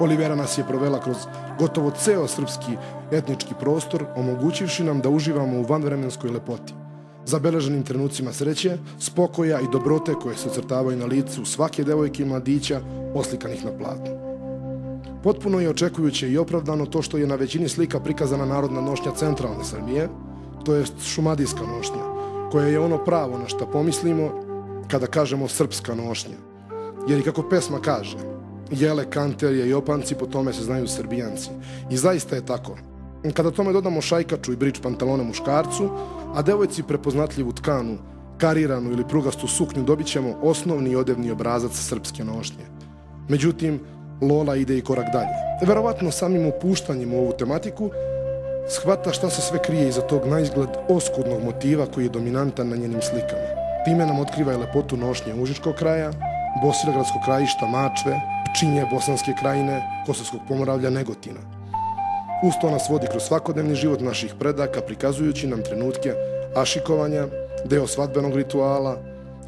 Olivera nas je provela kroz gotovo ceo srpski etnički prostor, omogućivši nam da uživamo u vanvremenskoj lepoti. Zabeleženim trenucima sreće, spokoja i dobrote koje se ocrtavaju na licu svake devojke i mladića oslikanih na platnu. Potpuno je očekujuće i opravdano to što je na većini slika prikazana narodna nošnja centralne Srbije, to jest šumadijska nošnja, koja je ono pravo na šta pomislimo kada kažemo srpska nošnja. Jer i kako pesma kaže, jele, kanterje i opanci, po tome se znaju srbijanci. I zaista je tako. Kada tome dodamo šajkaču i brič pantalone muškarcu, a devojci prepoznatljivu tkanu, kariranu ili prugastu suknju, dobit ćemo osnovni odevni obrazac srpske nošnje. Međutim, Lola ide i korak dalje. Verovatno samim upuštanjem u ovu tematiku shvata šta se sve krije iza tog naizgled oskudnog motiva koji je dominantan na njenim slikama. Time nam otkriva i lepotu nošnje Užičkog kraja, Bosilogradskog krajišta, Mačve, Pčinje, Bosanske krajine, Kosovskog pomoravlja, Negotina. Uz to nas vodi kroz svakodnevni život naših predaka, prikazujući nam trenutke ašikovanja, deo svadbenog rituala,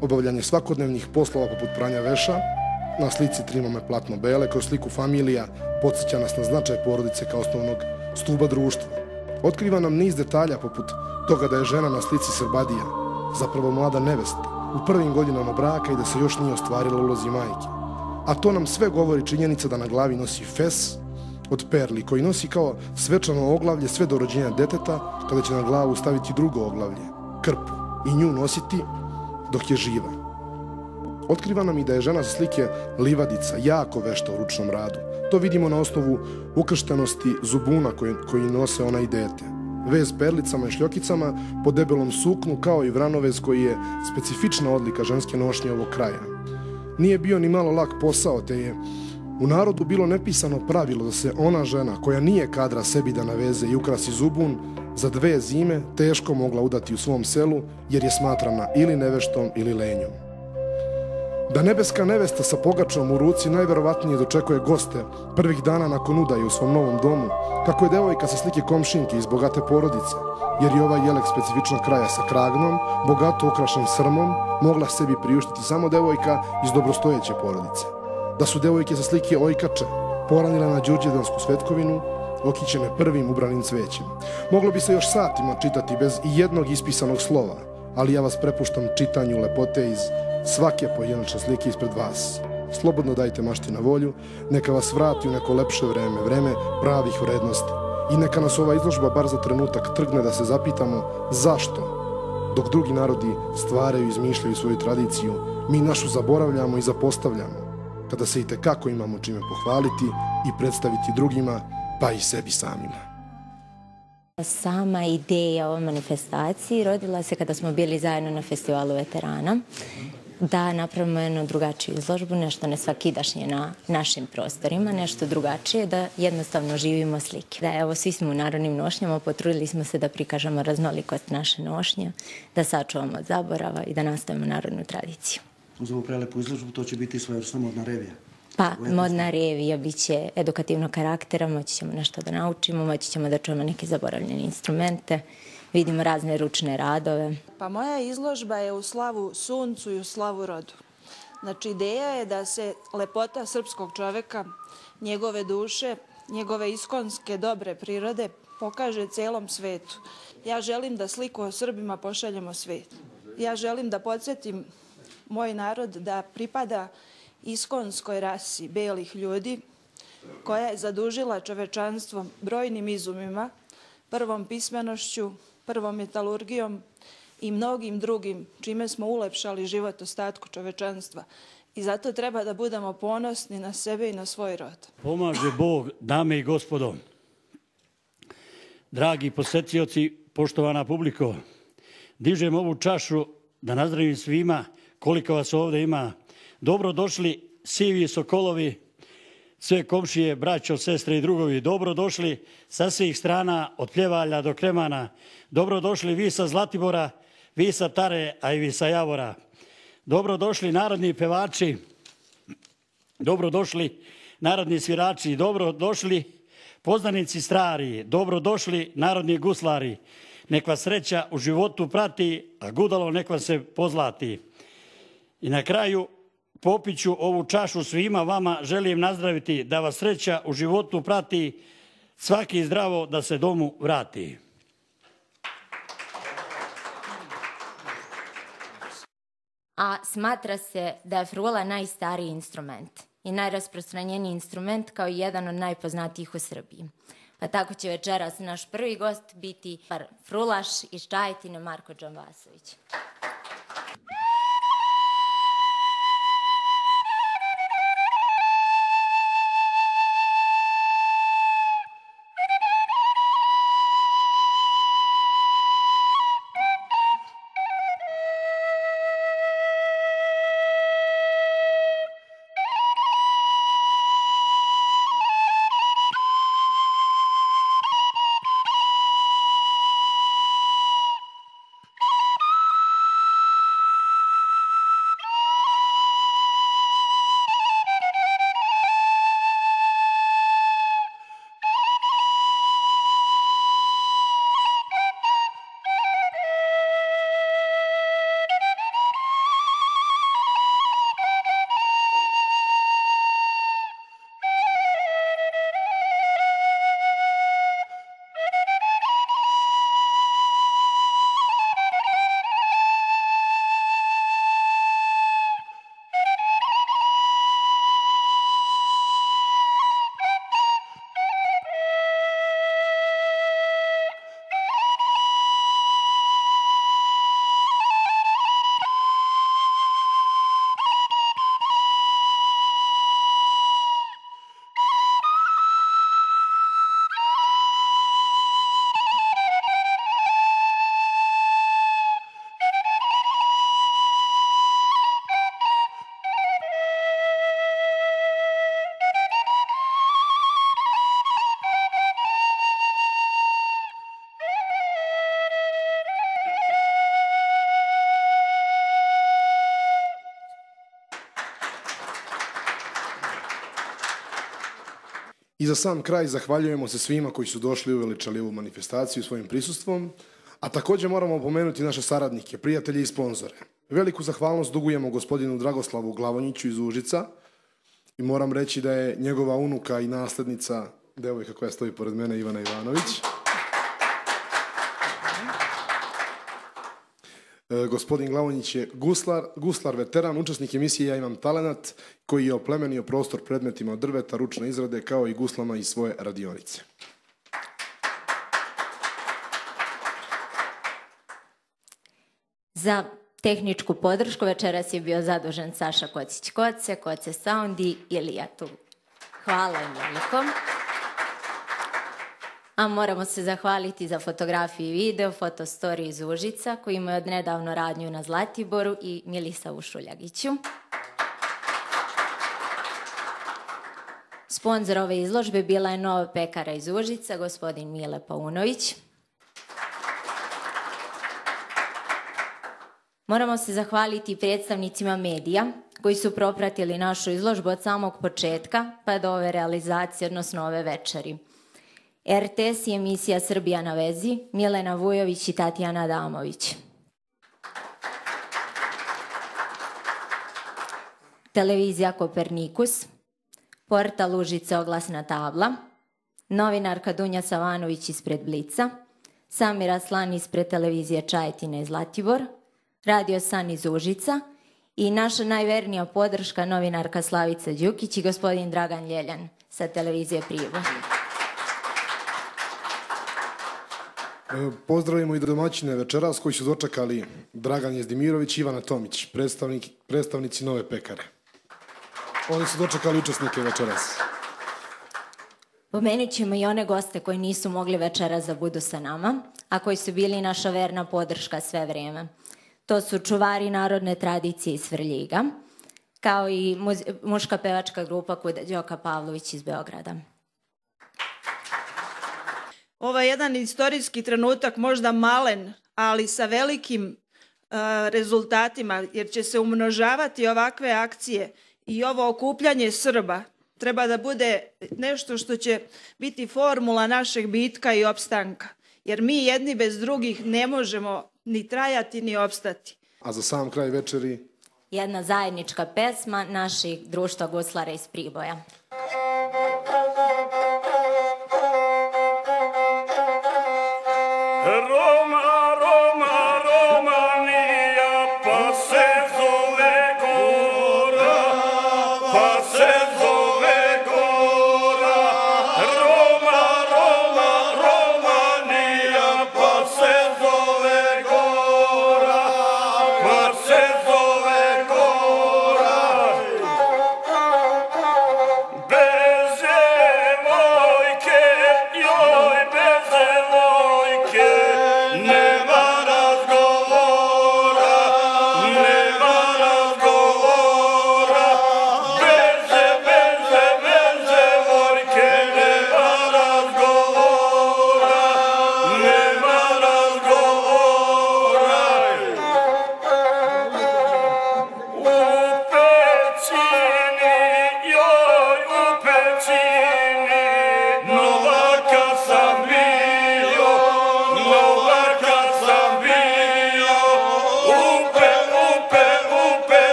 obavljanje svakodnevnih poslova poput pranja veša, na slici trimame platno bele, kroz sliku familija, podsjeća nas na značaj porodice kao osnovnog stuba društva. Otkriva nam niz detalja poput toga da je žena na slici Srbadija, zapravo mlada nevesta, u prvim godinama braka i da se još nije ostvarila ulozi majke. A to nam sve govori činjenica da na glavi nosi fes od perli, koji nosi kao svečano oglavlje sve do rođenja deteta, kada će na glavu staviti drugo oglavlje, krpu, i nju nositi dok je živa. Otkriva nam i da je žena sa slike livadica jako vešta u ručnom radu. To vidimo na osnovu ukrštenosti zubuna koji, koji nose ona i dete. Vez perlicama i šljokicama po debelom suknu kao i vranovez koji je specifična odlika ženske nošnje ovog kraja. Nije bio ni malo lak posao, te je u narodu bilo nepisano pravilo da se ona žena koja nije kadra sebi da naveze i ukrasi zubun, za dve zime teško mogla udati u svom selu jer je smatrana ili neveštom ili lenjom. Da nebeska nevesta sa pogačom u ruci najverovatnije dočekuje goste prvih dana nakon udaje u svom novom domu, kako je devojka sa slike komšinke iz bogate porodice, jer je ovaj jelek specifičnog kraja sa kragnom, bogato ukrašen srmom, mogla sebi priuštiti samo devojka iz dobrostojeće porodice. Da su devojke sa slike ojkače poranile na Đurđedansku svetkovinu, okićene prvim ubranim cvećem. Moglo bi se još satima čitati bez jednog ispisanog slova, ali ja vas prepuštam čitanju lepote iz svake pojedinačne slike ispred vas. Slobodno dajte mašti na volju, neka vas vrati u neko lepše vreme, vreme pravih vrednosti. I neka nas ova izložba bar za trenutak trgne da se zapitamo zašto, dok drugi narodi stvaraju i izmišljaju svoju tradiciju, mi našu zaboravljamo i zapostavljamo, kada se i tekako imamo čime pohvaliti i predstaviti drugima, pa i sebi samima. Sama ideja o manifestaciji rodila se kada smo bili zajedno na festivalu veterana da napravimo jednu drugačiju izložbu, nešto nesvakidašnje na našim prostorima, nešto drugačije, da jednostavno živimo slike. Da evo, svi smo u narodnim nošnjama, potrudili smo se da prikažemo raznolikost naše nošnje, da sačuvamo od zaborava i da nastavimo narodnu tradiciju. Uz ovu prelepu izložbu to će biti svojevrsna modna revija. Pa, modna revija bit će edukativnog karaktera, moći ćemo nešto da naučimo, moći ćemo da čujemo neke zaboravljene instrumente, vidimo razne ručne radove. Pa moja izložba je u slavu suncu i u slavu rodu. Znači, ideja je da se lepota srpskog čoveka, njegove duše, njegove iskonske dobre prirode pokaže celom svetu. Ja želim da sliku o Srbima pošaljemo svet. Ja želim da podsjetim moj narod da pripada iskonskoj rasi belih ljudi koja je zadužila čovečanstvo brojnim izumima, prvom pismenošću, prvom metalurgijom i mnogim drugim, čime smo ulepšali život ostatku čovečanstva. I zato treba da budemo ponosni na sebe i na svoj rod. Pomaže Bog, dame i gospodo. Dragi posetioci, poštovana publiko, dižem ovu čašu da nazdravim svima koliko vas ovde ima. Dobro došli sivi sokolovi, sve komšije, braćo, sestre i drugovi, dobro došli sa svih strana, od Pljevalja do Kremana, dobro došli vi sa Zlatibora, vi sa Tare, a i vi sa Javora. Dobro došli narodni pevači, dobro došli narodni svirači, dobro došli poznanici strari, dobro došli narodni guslari. Nek vas sreća u životu prati, a gudalo nek vas se pozlati. I na kraju popiću ovu čašu svima vama, želim nazdraviti da vas sreća u životu prati, svaki zdravo da se domu vrati. a smatra se da je frula najstariji instrument i najrasprostranjeniji instrument kao jedan od najpoznatijih u Srbiji. Pa tako će večeras naš prvi gost biti frulaš iz Čajetine Marko Džambasović. Za sam kraj zahvaljujemo se svima koji su došli i uveličali ovu manifestaciju svojim prisustvom, a takođe moramo pomenuti naše saradnike, prijatelje i sponzore. Veliku zahvalnost dugujemo gospodinu Dragoslavu Glavonjiću iz Užica i moram reći da je njegova unuka i naslednica, devojka koja stoji pored mene, Ivana Ivanović. Gospodin Glavonjić je guslar, guslar veteran, učesnik emisije Ja imam talenat, koji je oplemenio prostor predmetima od drveta, ručne izrade, kao i guslama iz svoje radionice. Za tehničku podršku večeras je bio zadužen Saša Kocić-Koce, Koce Sound i Ilija tu. Hvala im veliko. A moramo se zahvaliti za fotografiju i video, fotostori iz Užica, koji imaju od nedavno radnju na Zlatiboru i Milisa Ušuljagiću. Sponzor ove izložbe bila je Nova pekara iz Užica, gospodin Mile Paunović. Moramo se zahvaliti predstavnicima medija koji su propratili našu izložbu od samog početka pa do ove realizacije, odnosno ove večeri. RTS i emisija Srbija na vezi, Milena Vujović i Tatjana Adamović. Televizija Kopernikus, portal Užice oglasna tabla, novinarka Dunja Savanović ispred Blica, Samir Aslan ispred televizije Čajetina i Zlatibor, Radio San iz Užica i naša najvernija podrška novinarka Slavica Đukić i gospodin Dragan Ljeljan sa televizije Pribor. Pozdravimo i domaćine večeras koji su dočekali Dragan Jezdimirović i Ivana Tomić, predstavnik, predstavnici Nove pekare. Oni su dočekali učesnike večeras. Pomenut ćemo i one goste koji nisu mogli večeras da budu sa nama, a koji su bili naša verna podrška sve vreme. To su čuvari narodne tradicije iz Svrljiga, kao i muška pevačka grupa Kuda Đoka Pavlović iz Beograda. Ovo je jedan istorijski trenutak, možda malen, ali sa velikim uh, rezultatima, jer će se umnožavati ovakve akcije i ovo okupljanje Srba treba da bude nešto što će biti formula našeg bitka i opstanka. Jer mi jedni bez drugih ne možemo ni trajati ni opstati. A za sam kraj večeri jedna zajednička pesma naših društva guslara iz Priboja.